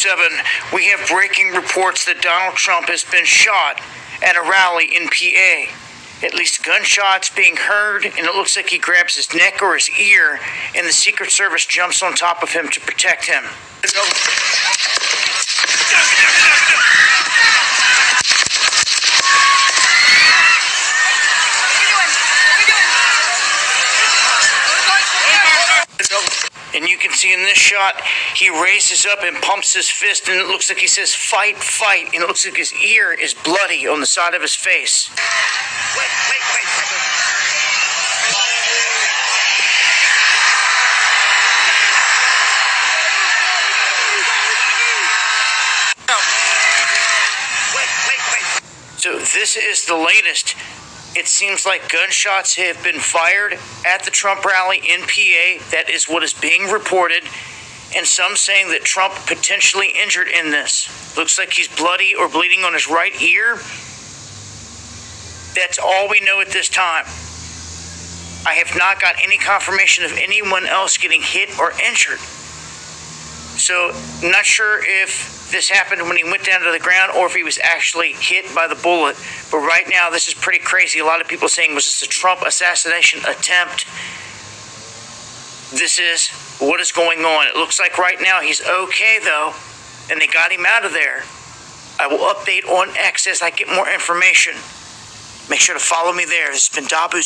7, we have breaking reports that Donald Trump has been shot at a rally in PA. At least gunshots being heard, and it looks like he grabs his neck or his ear, and the Secret Service jumps on top of him to protect him. And you can see in this shot, he raises up and pumps his fist, and it looks like he says, Fight, fight. And it looks like his ear is bloody on the side of his face. Wait, wait, wait. So this is the latest. It seems like gunshots have been fired at the Trump rally in PA. That is what is being reported. And some saying that Trump potentially injured in this. Looks like he's bloody or bleeding on his right ear. That's all we know at this time. I have not got any confirmation of anyone else getting hit or injured. So, not sure if this happened when he went down to the ground or if he was actually hit by the bullet. But right now, this is pretty crazy. A lot of people saying, was this a Trump assassination attempt? This is what is going on. It looks like right now he's okay, though, and they got him out of there. I will update on X as I get more information. Make sure to follow me there. This has been Dabu's.